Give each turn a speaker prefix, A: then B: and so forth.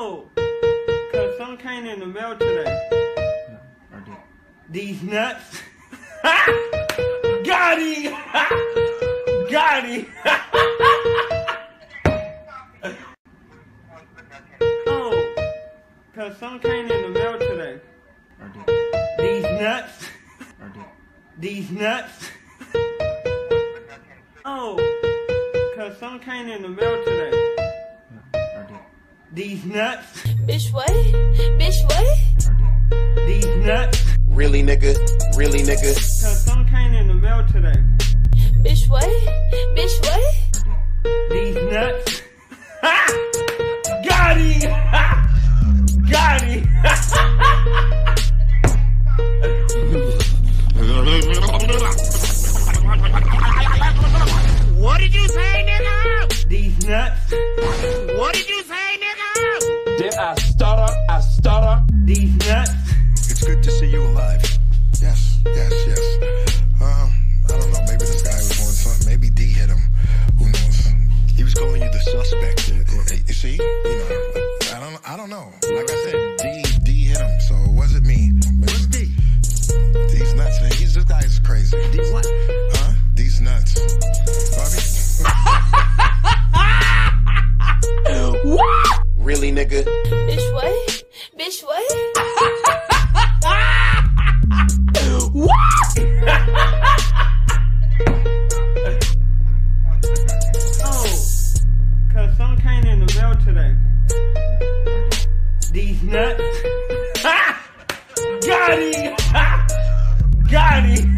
A: Oh, cause some came in the mail today.
B: I did.
A: These nuts. Got him! Got him! oh, cause some came in the mail today.
B: I did.
A: These nuts.
B: I did.
A: These nuts. Oh, cause some came in the mail today.
B: I did.
A: These nuts.
C: Bitch, what? Bitch, what?
A: These nuts.
D: Really, nigga? Really, nigga?
A: Cause some came in the mail today.
C: Bitch, what? Bitch, what?
A: These nuts.
E: It's good to see you alive. Yes, yes, yes. Um, I don't know. Maybe this guy was on something. Maybe D hit him. Who knows? He was calling you the suspect. You see? You know, I don't. I don't know. Like I said, D D hit him, so it wasn't me. What's D? These nuts. Man. He's this guy's crazy. D what? Huh? These nuts. Bobby. what?
D: Really, nigga?
C: Bitch, what? What?
A: Oh, some came in the mail today. These nuts. Got him!